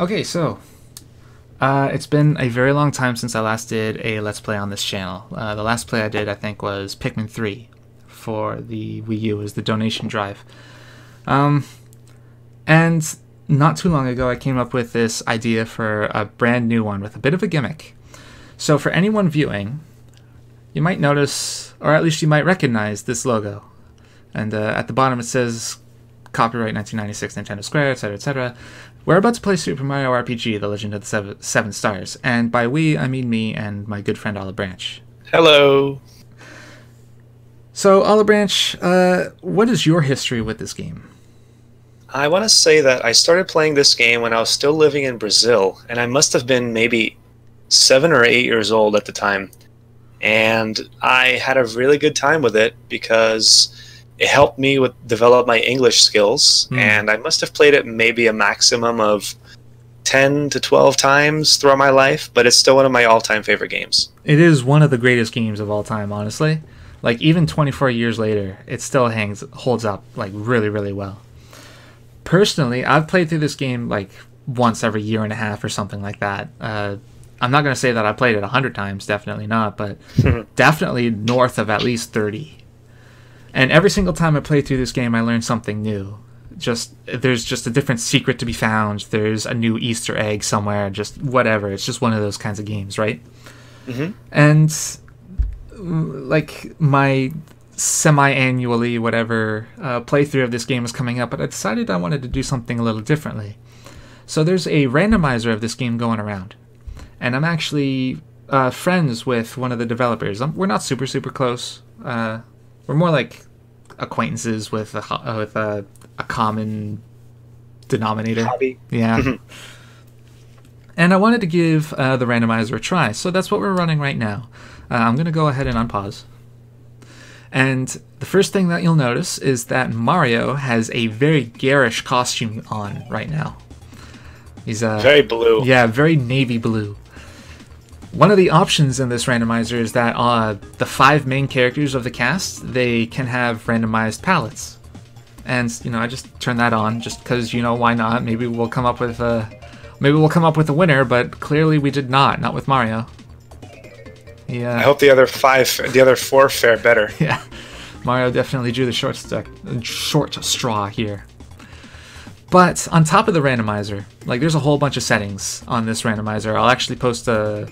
Okay, so uh, it's been a very long time since I last did a Let's Play on this channel. Uh, the last play I did, I think, was Pikmin 3 for the Wii U, as the donation drive. Um, and not too long ago, I came up with this idea for a brand new one with a bit of a gimmick. So, for anyone viewing, you might notice, or at least you might recognize this logo. And uh, at the bottom, it says copyright 1996 Nintendo Square, etc., etc. We're about to play Super Mario RPG: The Legend of the Seven, Seven Stars, and by we I mean me and my good friend Olive Branch. Hello. So, Olive Branch, uh, what is your history with this game? I want to say that I started playing this game when I was still living in Brazil, and I must have been maybe seven or eight years old at the time. And I had a really good time with it because it helped me with develop my English skills, Hmm. and I must have played it maybe a maximum of ten to twelve times throughout my life. But it's still one of my all-time favorite games. It is one of the greatest games of all time, honestly. Like even 24 years later, it still hangs holds up like really really well. Personally, I've played through this game like once every year and a half or something like that. Uh, I'm not going to say that I played it 100 times, definitely not, but definitely north of at least 30. And every single time I play through this game, I learn something new. Just there's just a different secret to be found. There's a new Easter egg somewhere. Just whatever. It's just one of those kinds of games, right? Mhm. And like my semi-annually whatever uh, playthrough of this game is coming up, but I decided I wanted to do something a little differently. So there's a randomizer of this game going around, and I'm actually uh, friends with one of the developers. Um we're not super super close. Uh, we're more like acquaintances with a, uh, with a, a common denominator. Hobby. Yeah. and I wanted to give uh, the randomizer a try, so that's what we're running right now. Uh, I'm going to go ahead and unpause. And the first thing that you'll notice is that Mario has a very garish costume on right now. He's uh, Very blue. yeah, very navy blue. One of the options in this randomizer is that uh, the five main characters of the cast they can have randomized palettes, and you know I just turn that on just because you know why not? Maybe we'll come up with a maybe we'll come up with a winner, but clearly we did not. Not with Mario. Yeah. I hope the other five, the other four fare better. yeah. Mario definitely drew the short stick, short straw here. But on top of the randomizer, like there's a whole bunch of settings on this randomizer. I'll actually post a.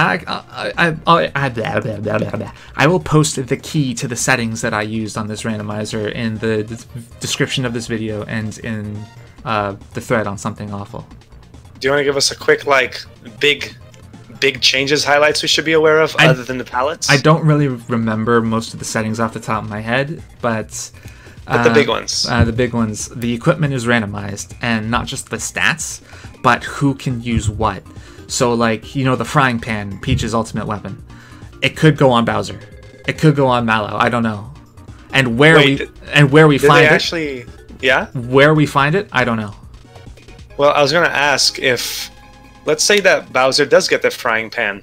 I, I, I, I, blah, blah, blah. I will post the key to the settings that I used on this randomizer in the d- description of this video and in uh, the thread on something awful. Do you want to give us a quick, like, big, big changes, highlights we should be aware of, I- other than the palettes? I don't really remember most of the settings off the top of my head, but But the uh, big ones. Uh, the big ones. The equipment is randomized, and not just the stats, but who can use what. So, like you know, the frying pan, Peach's ultimate weapon. It could go on Bowser. It could go on Mallow. I don't know. And where Wait, we did- and where we Did find they it, actually? Yeah. where we find it, I don't know. Well, I was going to ask if, let's say that Bowser does get the frying pan.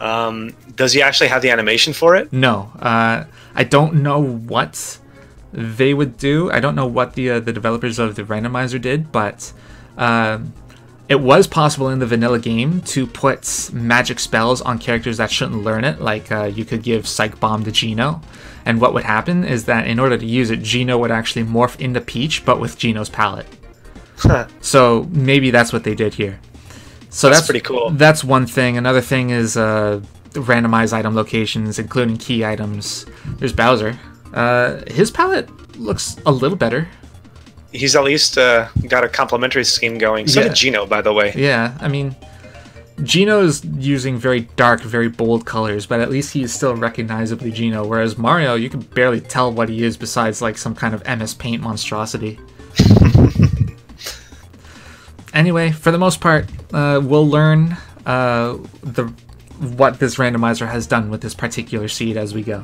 Um, does he actually have the animation for it? No, uh, I don't know what they would do. I don't know what the uh, the developers of the randomizer did, but um, it was possible in the vanilla game to put magic spells on characters that shouldn't learn it. Like uh, you could give Psych Bomb to Geno. and what would happen is that in order to use it, Geno would actually morph into Peach, but with Geno's palette. Huh. So maybe that's what they did here. So That's that's, pretty cool. That's one thing. Another thing is uh, randomized item locations, including key items. There's Bowser. Uh, his palette looks a little better. He's at least uh, got a complementary scheme going. So Yeah. did Geno, by the way. Yeah, I mean, Geno's using very dark, very bold colors, but at least he is still recognizably Geno. Whereas Mario, you can barely tell what he is besides like some kind of MS Paint monstrosity. anyway, for the most part, uh, we'll learn uh, the what this randomizer has done with this particular seed as we go.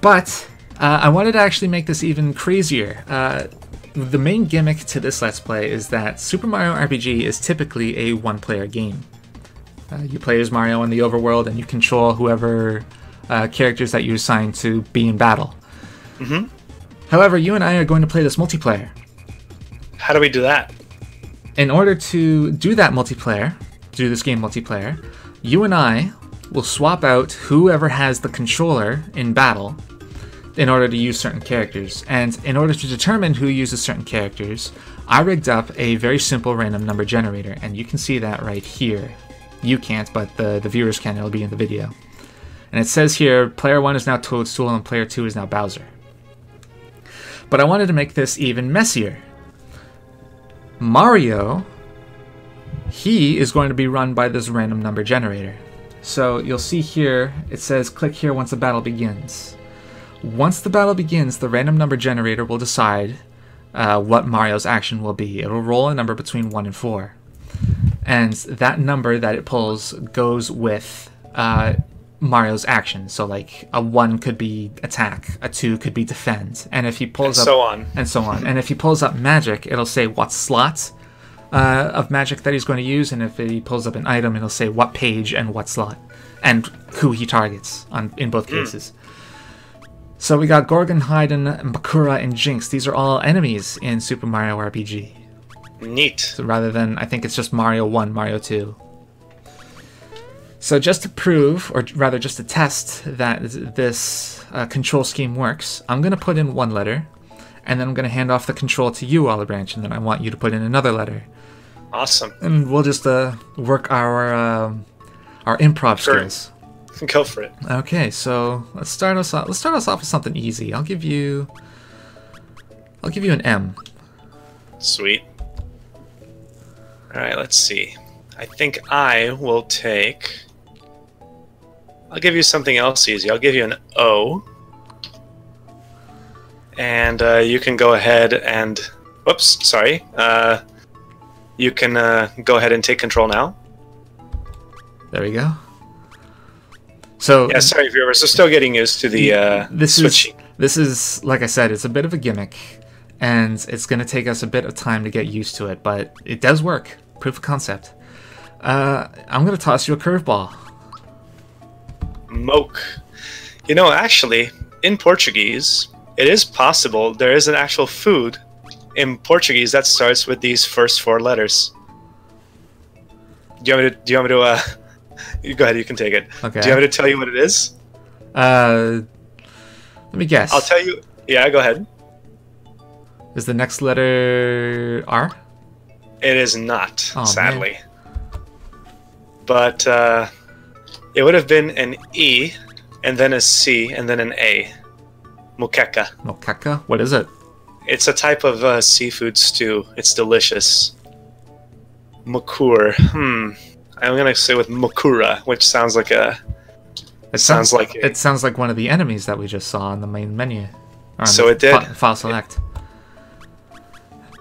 But uh, I wanted to actually make this even crazier. The main gimmick to this Let's Play is that Super Mario RPG is typically a one player game. Uh, you play as Mario in the overworld and you control whoever uh, characters that you assign to be in battle. Mhm. However, you and I are going to play this multiplayer. How do we do that? in order to do that multiplayer, do this game multiplayer, you and I will swap out whoever has the controller in battle in order to use certain characters. And in order to determine who uses certain characters, I rigged up a very simple random number generator, and you can see that right here. You can't, but the, the viewers can, it'll be in the video. And it says here, player 1 is now Toadstool and player 2 is now Bowser. But I wanted to make this even messier. Mario, he is going to be run by this random number generator. So you'll see here, it says click here once the battle begins. Once the battle begins, the random number generator will decide uh, what Mario's action will be. It will roll a number between 1 and 4. And that number that it pulls goes with uh, Mario's action. So, like, a 1 could be attack, a 2 could be defend. And if he pulls And up. so on. And so on. and if he pulls up magic, it'll say what slot uh, of magic that he's going to use. And if he pulls up an item, it'll say what page and what slot. And who he targets on in both cases. So we got Gorgon, Hyden, Bakura, and Jinx. These are all enemies in Super Mario RPG. Neat. So rather than, I think it's just Mario 1, Mario 2. So just to prove, or rather just to test that this uh, control scheme works, I'm going to put in one letter, and then I'm going to hand off the control to you, Olive Branch, and then I want you to put in another letter. Awesome. And we'll just uh, work our um, our improv Sure. skills. Go for it. Okay, so let's start us off. Let's start us off with something easy. I'll give you. I'll give you an M. Sweet. All right, let's see. I think I will take. I'll give you something else easy. I'll give you an O. And uh, you can go ahead and. Whoops, sorry. Uh, you can uh, go ahead and take control now. There we go. So Yeah, sorry, viewers. We're still getting used to the uh, this switching. is this is like I said, it's a bit of a gimmick, and it's going to take us a bit of time to get used to it, but it does work. Proof of concept. Uh, I'm going to toss you a curveball. Moke. You know, actually, in Portuguese, it is possible there is an actual food in Portuguese that starts with these first four letters. Do you want me to? Do you want me to? Uh, you go ahead. You can take it. Okay. Do you want me to tell you what it is? Uh, let me guess. I'll tell you. Yeah, go ahead. Is the next letter R? It is not, Oh, man. sadly. But uh, it would have been an E, and then a C, and then an A. Mukeka. Mokaka? What is it? It's a type of uh, seafood stew. It's delicious. Makur. Hmm. I'm gonna say with Makura, which sounds like a. It Sounds like a- it sounds like one of the enemies that we just saw on the main menu. So it did? fi- file select.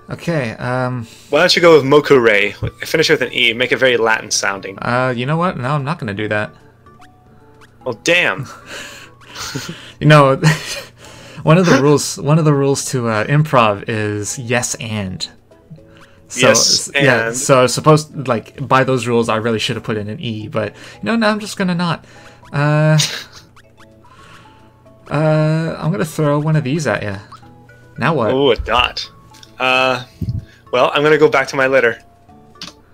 Okay. Um. Why don't you go with Mokure? Finish it with an E. Make it very Latin sounding. Uh. You know what? No, I'm not gonna do that. Well, damn. You know, one of the rules. One of the rules to uh, improv is yes and. So, Yes, yeah. So I was supposed like by those rules, I really should have put in an e, but you know, now I'm just gonna not. Uh. Uh, I'm gonna throw one of these at you. Now what? Ooh, a dot. Uh, well, I'm gonna go back to my letter.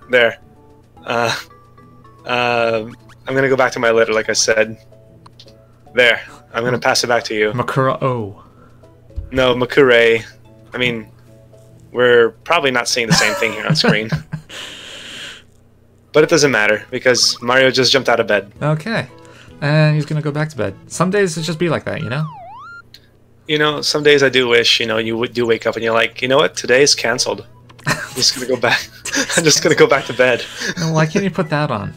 There. Uh, um I'm gonna go back to my letter, like I said. There. I'm gonna pass it back to you. Makura O. No, Makure. I mean, we're probably not seeing the same thing here on screen. but it doesn't matter because Mario just jumped out of bed. Okay. And he's gonna go back to bed. Some days it just be like that, you know? You know, some days I do wish, you know, you would do wake up and you're like, you know what, today's canceled. I'm just gonna go back. I'm just gonna go back to bed. Why can't you put that on?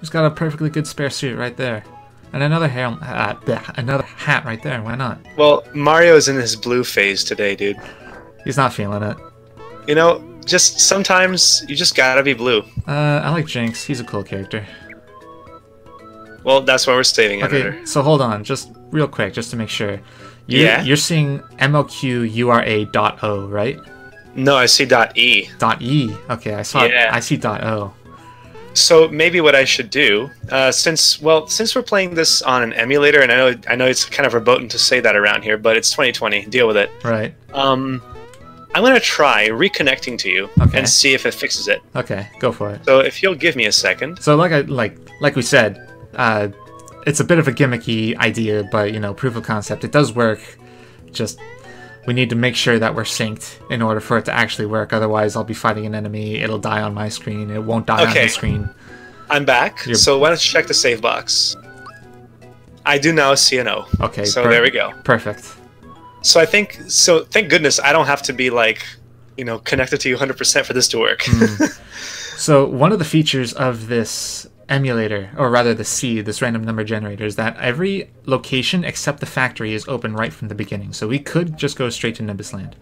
He's got a perfectly good spare suit right there. And another hair, uh, another hat right there. Why not? Well, Mario's in his blue phase today, dude. He's not feeling it. You know, just sometimes you just gotta be blue. Uh, I like Jinx. He's a cool character. Well, that's why we're saving it. Okay, so hold on, just real quick, just to make sure. You, Yeah? You're seeing MLQ dot O, right? No, I see dot E. Dot E. Okay, I saw. Yeah. I see dot O. So maybe what I should do, uh, since well, since we're playing this on an emulator, and I know I know it's kind of verboten to say that around here, but it's 2020. Deal with it. Right. Um, I'm gonna try reconnecting to you Okay. and see if it fixes it. Okay, go for it. So if you'll give me a second. So like I like like we said, uh, it's a bit of a gimmicky idea, but you know, proof of concept. It does work. Just we need to make sure that we're synced in order for it to actually work. Otherwise, I'll be fighting an enemy. It'll die on my screen. It won't die on Okay. his screen. I'm back. You're- So why don't you check the save box? I do now see an O. Okay. So per- there we go. Perfect. So I think so. Thank goodness I don't have to be like, you know, connected to you 100% for this to work. Hmm. So one of the features of this emulator, or rather the seed, this random number generator, is that every location except the factory is open right from the beginning. So we could just go straight to Nimbus Land.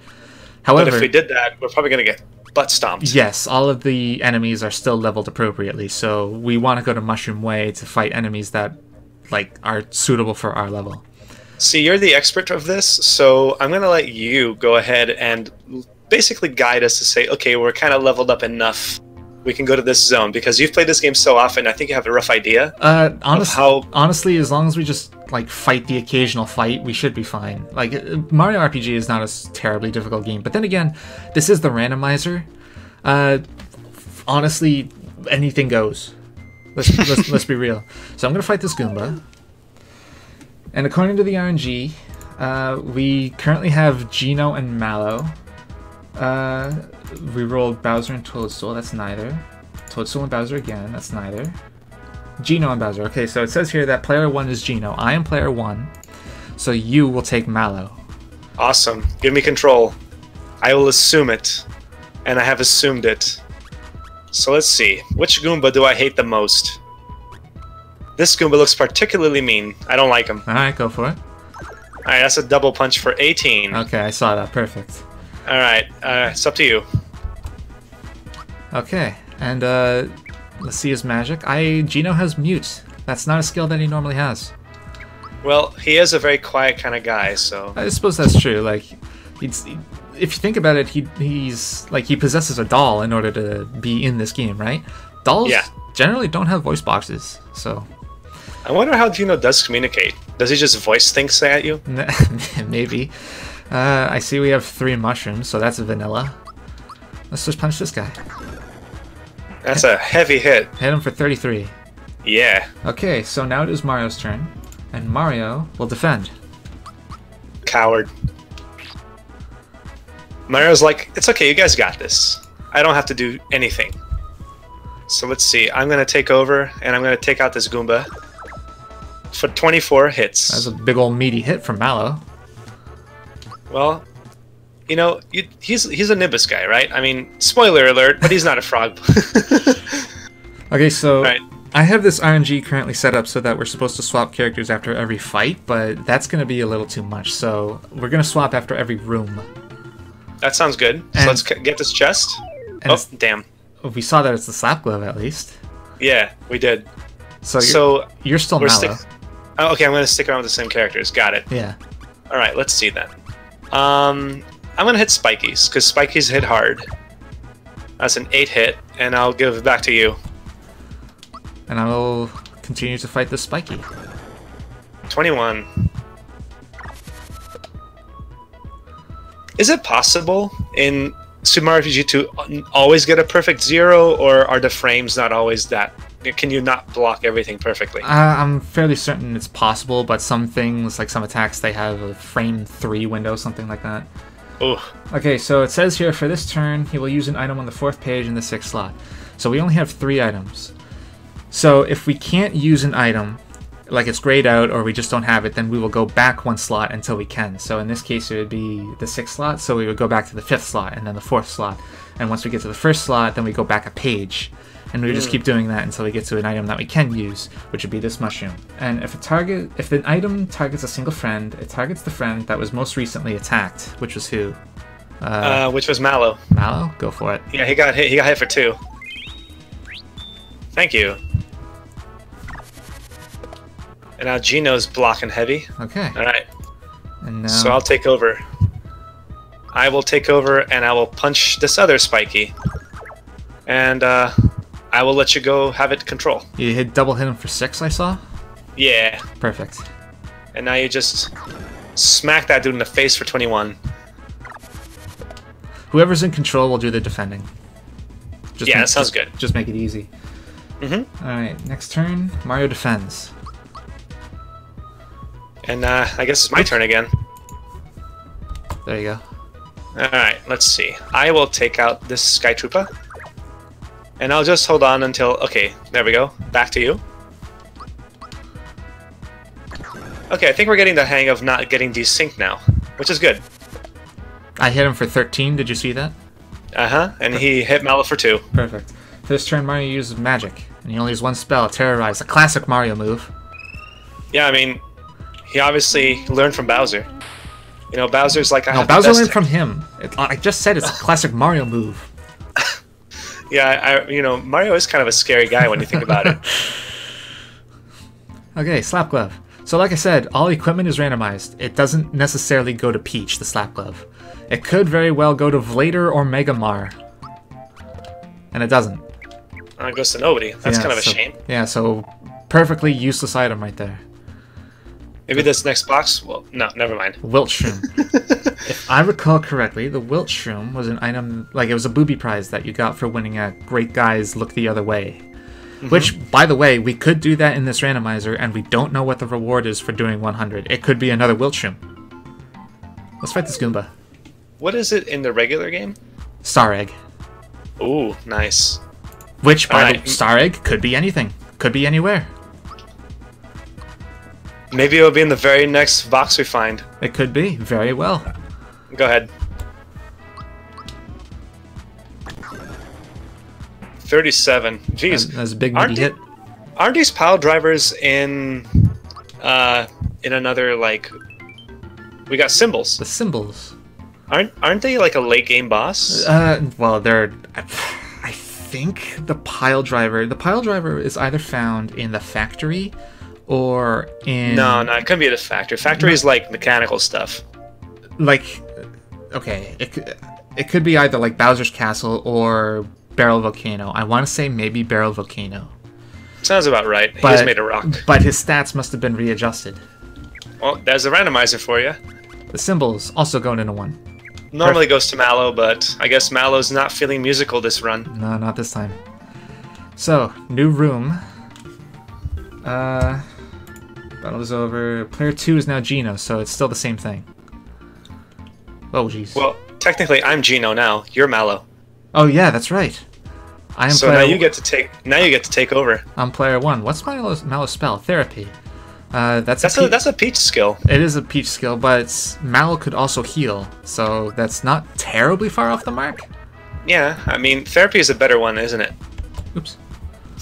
but However, if we did that, we're probably gonna get butt stomped. yes, all of the enemies are still leveled appropriately. So we want to go to Mushroom Way to fight enemies that like are suitable for our level. See, you're the expert of this, so I'm gonna let you go ahead and basically guide us to say, okay, we're kind of leveled up enough. We can go to this zone because you've played this game so often. I think you have a rough idea. Uh, honest, how- honestly, as long as we just like fight the occasional fight, we should be fine. Like uh, Mario RPG is not a terribly difficult game, but then again, this is the randomizer. Uh, honestly, anything goes. Let's let's, let's be real. So I'm gonna fight this Goomba, and according to the RNG, uh, we currently have Geno and Mallow. Uh, we rolled Bowser and Toadstool. That's neither. Toadstool and Bowser again. That's neither. Geno and Bowser. Okay, so it says here that player one is Geno. I am player one, so you will take Mallow. Awesome. Give me control. I will assume it, and I have assumed it. So let's see. Which Goomba do I hate the most? This Goomba looks particularly mean. I don't like him. All right, go for it. All right, that's a double punch for 18. Okay, I saw that. Perfect. All right, uh, it's up to you. Okay, and uh, let's see his magic. I Geno has mute. That's not a skill that he normally has. Well, he is a very quiet kind of guy, so I suppose that's true. Like, he's, if you think about it, he he's like he possesses a doll in order to be in this game, right? Dolls Yeah. generally don't have voice boxes, so I wonder how Geno does communicate. Does he just voice things at you? maybe. Uh, I see we have three mushrooms, so that's vanilla. Let's just punch this guy. That's a heavy hit. Hit him for 33. Yeah. Okay, so now it is Mario's turn, and Mario will defend. Coward. Mario's like, it's okay, you guys got this. I don't have to do anything. So let's see. I'm gonna take over, and I'm gonna take out this Goomba for 24 hits. That's a big old meaty hit from Mallow. Well, you know, you, he's he's a Nimbus guy, right? I mean, spoiler alert, but he's not a frog. Okay, so Right. I have this RNG currently set up so that we're supposed to swap characters after every fight, but that's going to be a little too much. So we're going to swap after every room. that sounds good. So let's get this chest. And Oh, damn. Oh, we saw that it's the slap glove at least. Yeah, we did. So you're, So you're still Mallow. stick. Oh, okay, I'm gonna stick around with the same characters. Got it. yeah. All right, let's see then. Um, I'm gonna hit Spikies because Spikies hit hard. That's an eight hit, and I'll give it back to you. And I will continue to fight this spiky. Twenty-one. Is it possible in Super Mario RPG to always get a perfect zero, or are the frames not always that? Can you not block everything perfectly? Uh, I'm fairly certain it's possible, but some things, like some attacks, they have a frame 3 window, something like that. Ooh, Okay, so it says here for this turn, he will use an item on the fourth page in the sixth slot. So we only have three items. So if we can't use an item, like it's grayed out or we just don't have it, then we will go back one slot until we can. So in this case, it would be the sixth slot, so we would go back to the fifth slot and then the fourth slot. And once we get to the first slot, then we go back a page. And we just keep doing that until we get to an item that we can use, which would be this mushroom. And if a target, if the item targets a single friend, it targets the friend that was most recently attacked, which was who? uh, which was Mallow. Mallow, go for it. Yeah, he got hit. He got hit for two. Thank you. And now Geno's blocking heavy. Okay. All right, And now, so I'll take over. I will take over, and I will punch this other Spiky. And uh, I will let you go have it control. you hit double hit him for six. I saw. Yeah. Perfect. And now you just smack that dude in the face for 21. Whoever's in control will do the defending. Just Yeah, make- that sounds just- good. Just make it easy. Mhm. All right, next turn, Mario defends. And uh, I guess it's my turn again. There you go. All right, let's see. I will take out this Sky Troopa. And I'll just hold on until... Okay, there we go. Back to you. Okay, I think we're getting the hang of not getting desynced now, which is good. I hit him for 13. Did you see that? Uh-huh, and he hit Mallow for two. Perfect. This turn, Mario uses magic, and he only has one spell, Terrorize, a classic Mario move. Yeah, I mean, he obviously learned from Bowser. You know, Bowser's like, I No, Bowser learned from him. It, I just said it's a classic Mario move. Yeah, I, you know, Mario is kind of a scary guy when you think about it. Okay, Slap Glove. So like I said, all equipment is randomized. It doesn't necessarily go to Peach, the Slap Glove. It could very well go to Vlader or Megamar. And it doesn't. Uh, it goes to nobody. That's Yeah, kind of a so- shame. Yeah, so perfectly useless item right there. Maybe this next box. Well, no, never mind. Wilt Shroom. if I recall correctly, the Wilt Shroom was an item, like it was a booby prize that you got for winning at Grate Guy's Look the Other Way. Mm-hmm. Which, by the way, we could do that in this randomizer, and we don't know what the reward is for doing 100. It could be another Wilt Shroom. Let's fight this Goomba. What is it in the regular game? Star Egg. Ooh, nice. Which, by Alright. the Star Egg, could be anything. Could be anywhere. Maybe it'll be in the very next box we find. It could be. Very well. Go ahead. 37. Jeez. That's a big Aren't hit. Aren't these pile drivers in uh in another like we got cymbals. The cymbals. Aren't aren't they like a late game boss? Uh, well, they're. I think the pile driver. The pile driver is either found in the factory, or in no, no, it couldn't be the factory. Factory is like mechanical stuff. like. Okay, it could, it could be either like Bowser's Castle or Barrel Volcano. I want to say maybe Barrel Volcano, Sounds about right. but He's made a rock. but his stats must have been readjusted. Well, there's a randomizer for you. The cymbals also going into one. Normally goes to Mallow, but I guess Mallow's not feeling musical this run. No, not this time. So, new room. Uh, battle is over. Player two is now Geno, so it's still the same thing. Oh, jeez. Well, technically, I'm Geno now. You're Mallow. oh, yeah, that's right. I am So player. now you get to take. Now you get to take over. I'm player one. What's my Mallow, Mallow spell? Therapy. Uh, that's That's a, a that's a Peach skill. It is a Peach skill, but Mallow could also heal, so that's not terribly far off the mark. Yeah, I mean, therapy is a better one, isn't it? Oops.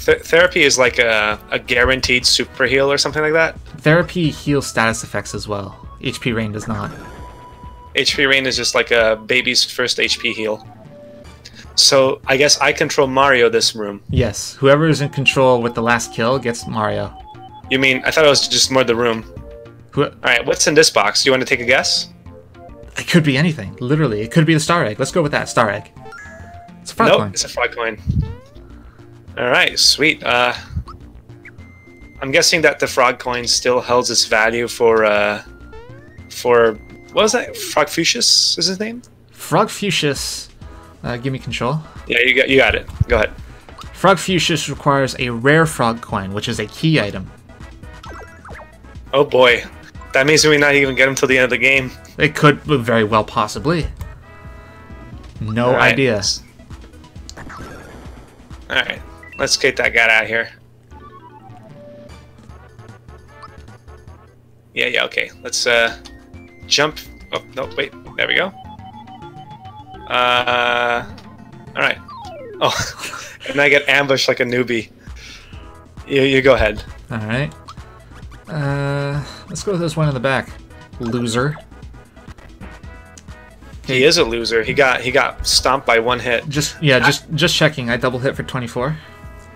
Th- therapy is like a, a guaranteed super heal or something like that. Therapy heals status effects as well. HP Rain does not. HP Rain is just like a baby's first HP heal. So I guess I control Mario this room. Yes, whoever is in control with the last kill gets Mario. You mean I thought it was just more the room? Who, All right, what's in this box? Do you want to take a guess? it could be anything. Literally, it could be the Star Egg. Let's go with that Star Egg. It's a frog nope, coin. it's a frog coin. All right, sweet. Uh, I'm guessing that the frog coin still holds its value for uh, for what was that? Frogfucius is his name? Frogfucius. Uh, give me control. Yeah, you got you got it. Go ahead. Frogfucius requires a rare frog coin, which is a key item. Oh boy, that means we not even get him till the end of the game. It could very well possibly. No All right. idea. All right, let's get that guy out of here. Yeah, yeah, okay. Let's uh, jump. Oh no, wait. There we go. Uh, all right. Oh, and I get ambushed like a newbie. You, you go ahead. All right. Uh, let's go with this one in the back. Loser. He is a loser. He got he got stomped by one hit. Just yeah, just just checking. I double hit for 24.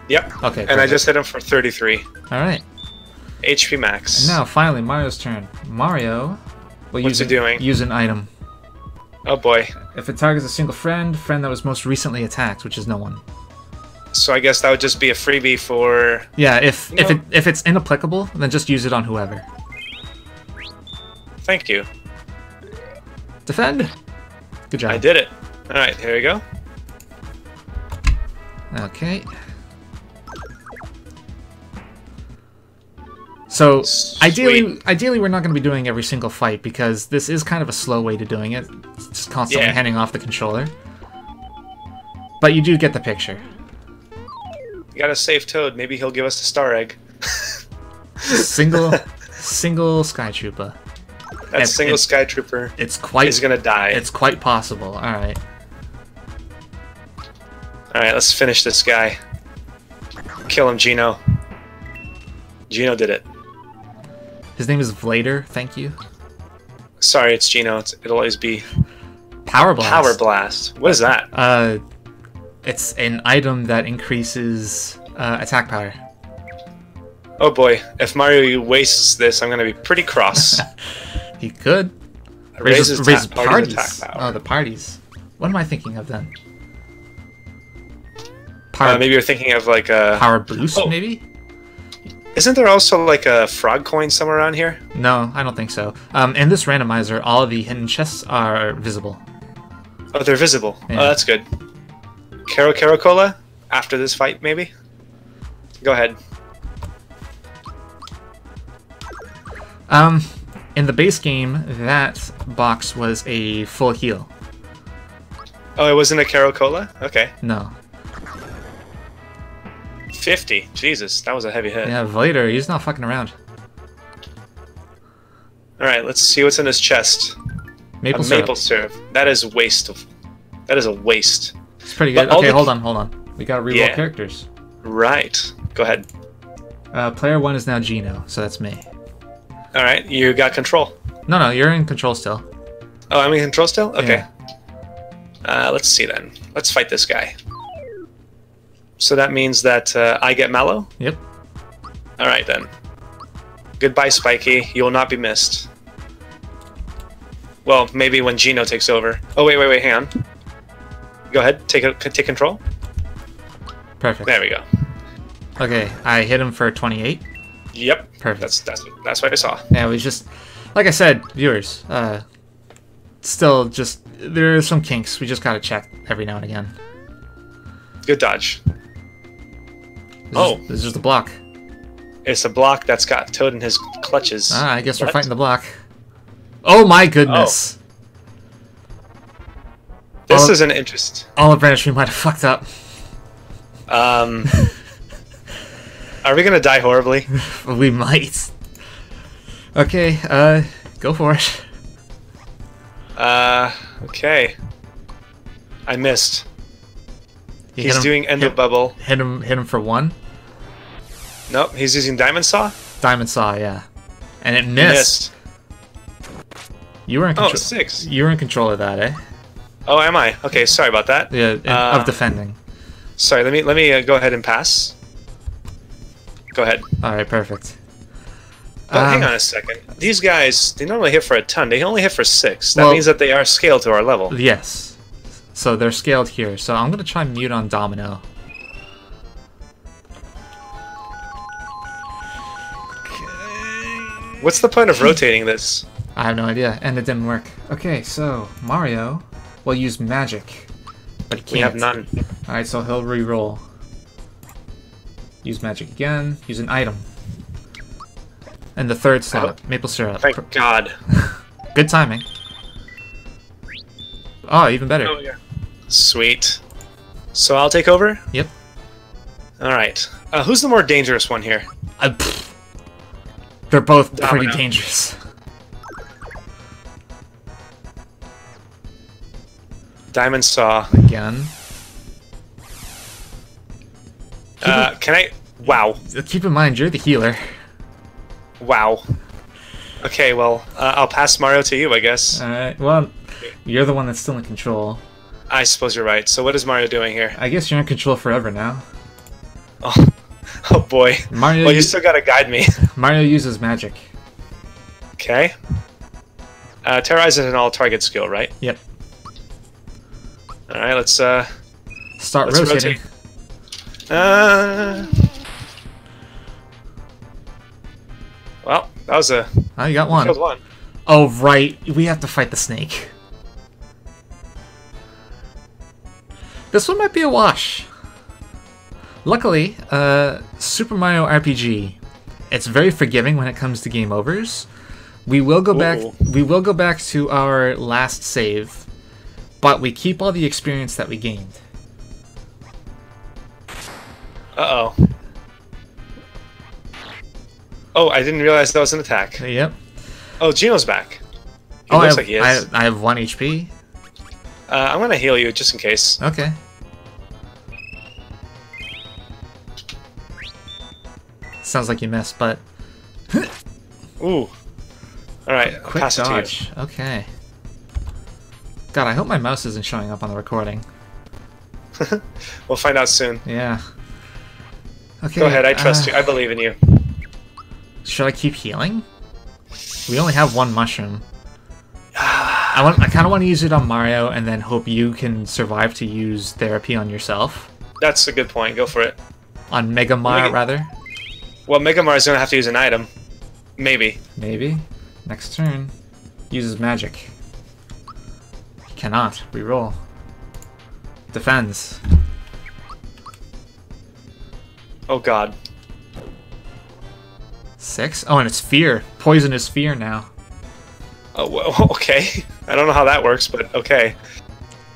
Yep. Okay. And I just hit him for 33 All right. HP max. And now finally Mario's turn. Mario will What's use he an- doing? use an item. Oh boy. If it targets a single friend, friend that was most recently attacked, which is no one. So I guess that would just be a freebie for. Yeah, if if it if it's inapplicable, then just use it on whoever. Thank you. Defend. Good job. I did it. All right, here we go. Okay. So ideally, Sweet. ideally, we're not going to be doing every single fight because this is kind of a slow way to doing it. It's just constantly Yeah. handing off the controller. But you do get the picture. You gotta save Toad. Maybe he'll give us a star egg. Single, single Sky Troopa. That It- single it- Sky Troopa It's quite. is gonna die. It's quite possible. All right. All right, let's finish this guy. Kill him, Geno. Geno did it. His name is Vlader. Thank you. Sorry, it's Geno. It's, it'll always be Power Blast. Power Blast. What is that? Uh, it's an item that increases uh, attack power. Oh boy, if Mario wastes this, I'm gonna be pretty cross. He could. Raises, raises party's parties. attack power. Oh, the parties. What am I thinking of then? Uh, Power, maybe you're thinking of like a. power boost, Oh. maybe? Isn't there also like a frog coin somewhere around here? No, I don't think so. Um, in this randomizer, all of the hidden chests are visible. Oh, they're visible. Yeah. Oh, that's good. Kerokero Cola after this fight, maybe. Go ahead. Um, in the base game, that box was a full heal. Oh, it wasn't a Caro Cola. Okay, No. Fifty. Jesus, that was a heavy hit. Yeah, Vader, he's not fucking around. All right, let's see what's in his chest. Maple a syrup. maple syrup. That is waste of. That is a waste. It's pretty good. all Okay, hold on, hold on. We gotta reroll Yeah. characters. Right. Go ahead. Uh, player one is now Geno, so that's me. All right, you got control. No, no, you're in control still. Oh, I'm in control still. Okay. Yeah. Uh, let's see then. Let's fight this guy. So that means that uh, I get Mallow. Yep. All right then. Goodbye, Spiky. You will not be missed. Well, maybe when Geno takes over. Oh wait, wait, wait. Hang on. Go ahead. Take it. Take control. Perfect. There we go. Okay, I hit him for 28. Yep. Perfect. That's that's that's what I saw. Yeah, it was just, like I said, viewers, uh, still just, there are some kinks. We just gotta check every now and again. Good dodge. This Oh. Is, this is just a block. It's a block that's got Toad in his clutches. Ah, I guess we're fighting the block. Oh my goodness. This Oh. is an interest. Olive Branch, we might have fucked up. Um, are we gonna die horribly? We might. Okay, uh, go for it. Uh, okay. I missed. You He's him, doing endo hit, bubble. hit him, hit him for one. Nope, he's using diamond saw. Diamond Saw, yeah. And it He missed. You were in Oh, control. six. You were in control of that, eh? Oh, am I? Okay, sorry about that. Yeah, Uh, of defending. Sorry. Let me let me uh, go ahead and pass. Go ahead. All right, perfect. But hang Um, on a second. These guys, they normally hit for a ton. They only hit for six. That Well- means that they are scaled to our level. Yes. So they're scaled here. So I'm gonna try mute on Domino. What's the point of rotating this? I have no idea, and it didn't work. Okay, so Mario will use magic, but he can't. We have none. All right, so he'll re-roll. Use magic again. Use an item. And the third slot, oh, maple syrup. Thank God. Good timing. Oh, even better. Oh yeah. Sweet. So I'll take over. Yep. All right. Uh, who's the more dangerous one here? Uh. They're both pretty dangerous. Diamond saw. Again. Uh, can I? Wow. Keep in mind, you're the healer. Wow. Okay, well, uh, I'll pass Mario to you, I guess. Alright, well, you're the one that's still in control. I suppose you're right. So what is Mario doing here? I guess you're in control forever now. Oh, oh boy. Mario, Well, you still gotta guide me. Mario uses magic. Okay. Uh, Terrorize is an all-target skill, right? Yep. All right, let's uh, Start Let's rotating. uh. Well, that was a Oh, you got killed one. one. Oh, right. We have to fight the snake. This one might be a wash. Luckily, uh, Super Mario RPG, it's very forgiving when it comes to game overs. We will go back. We will go back to our last save, but we keep all the experience that we gained. Uh oh. Oh, I didn't realize that was an attack. Yep. Oh, Geno's back. He oh, I have, like he is. I, I have one HP. Uh, I'm gonna heal you just in case. Okay. Sounds like you missed, but Ooh. Alright, quick pass it to you. dodge. Okay. God, I hope my mouse isn't showing up on the recording. We'll find out soon. Yeah. Okay. Go ahead, I trust uh, you. I believe in you. Should I keep healing? We only have one mushroom. I want. I kind of want to use it on Mario, and then hope you can survive to use therapy on yourself. That's a good point. Go for it. On Mega Mario, rather. Well, Mega Mar's gonna have to use an item. Maybe. Maybe. Next turn. Uses magic. He cannot. Reroll. Defends. Oh god. Six. Oh, and it's fear. Poison is fear now. Oh, well, okay. I don't know how that works, but okay.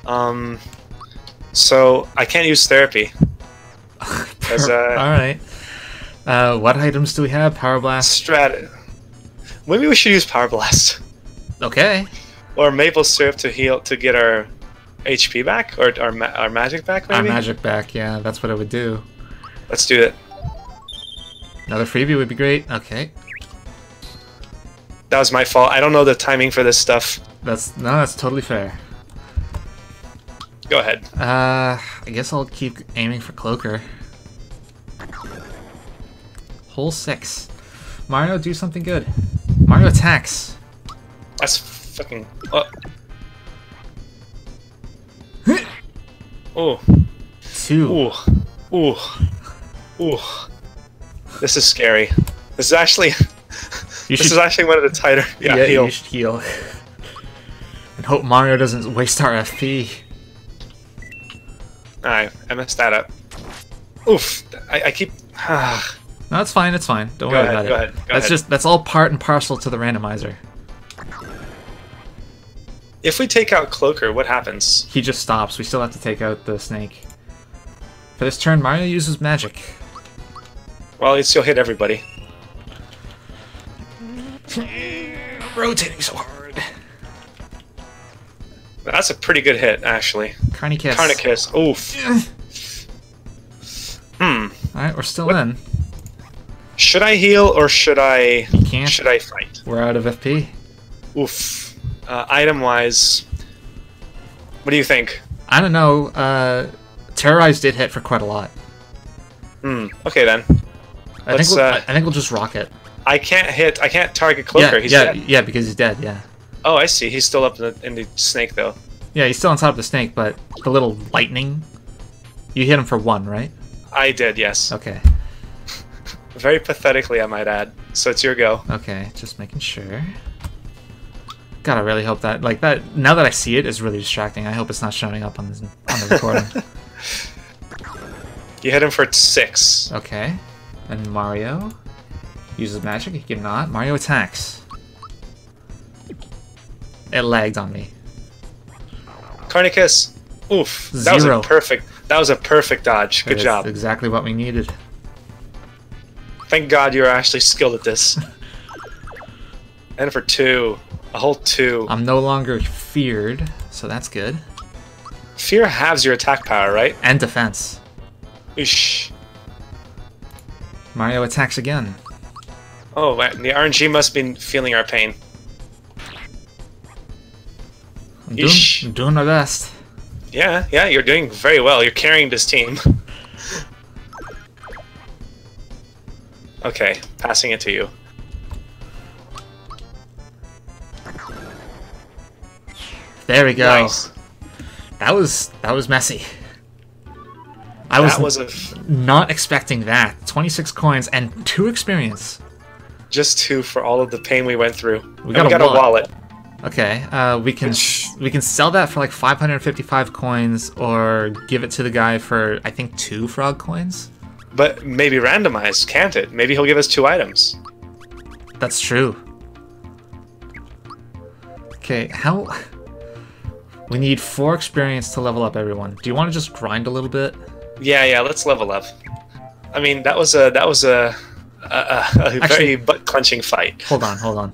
Um, so I can't use therapy. Uh, All right. Uh, what items do we have? Power blast. Strat. Maybe we should use Power Blast Okay. or maple syrup to heal to get our HP back or our ma- our magic back. Our magic back. Yeah, that's what I would do. Let's do it. Another freebie would be great. Okay. That was my fault. I don't know the timing for this stuff. That's no, that's totally fair. Go ahead. Uh, I guess I'll keep aiming for Cloaker. Hole six. Mario, do something good. Mario attacks. That's fucking. Uh. Oh. Two. Ooh. Ooh. Ooh. This is scary. This is actually. You this should- is actually one of the tighter. Yeah, heal. you should heal. and hope Mario doesn't waste our FP. Alright, I messed that up. Oof. I, I keep. No, it's fine. It's fine. Don't Go worry ahead, about go it. ahead, go that's ahead. just that's all part and parcel to the randomizer. if we take out Cloaker, what happens? He just stops. We still have to take out the snake. For this turn, Mario uses magic. Well, it's still hit everybody. Rotating so hard. That's a pretty good hit, actually. Carney kiss. Carni-Kiss. Oof. Hmm. All right, we're still What- in. Should I heal or should I? You can't. Should I fight? We're out of FP. Oof. Uh, item wise, what do you think? I don't know. Uh, Terrorize did hit for quite a lot. Hmm. Okay then. I Let's, think we'll, uh, I think we'll just rock it. I can't hit. I can't target Cloaker. yeah, He's yeah, dead. yeah, because he's dead. Yeah, Oh, I see. He's still up in the, in the snake though. yeah, he's still on top of the snake, but the little lightning. You hit him for one, right? I did. Yes. Okay, Very pathetically, I might add. So it's your go. okay, just making sure. God, I really hope that like that. Now that I see it, is really distracting. I hope it's not showing up on the on the recording. You hit him for six. okay, and Mario uses magic. He cannot. Mario attacks. It lagged on me. Carni-Kiss. Oof. That Zero. was a perfect. That was a perfect dodge. Good job. Exactly what we needed. Thank God you're actually skilled at this. and for two, a whole two. I'm no longer feared, so that's good. Fear halves your attack power, right? And defense. Oosh. Mario attacks again. Oh, the RNG must be feeling our pain. I'm doing, I'm doing my best. Yeah, yeah, you're doing very well. You're carrying this team. okay, passing it to you. There we go. Nice. That was that was messy. I was, That was a f- not expecting that. 26 coins and two experience. just two for all of the pain we went through. We got a got wallet. a wallet. Okay, uh, we can we can sell that for like 555 coins, or give it to the guy for I think two frog coins. But maybe randomized, can't it? Maybe he'll give us two items. That's true. Okay, how? We need four experience to level up everyone. Do you want to just grind a little bit? Yeah, yeah. Let's level up. I mean, that was a that was a a, a, a Actually- very butt clenching fight. Hold on, hold on.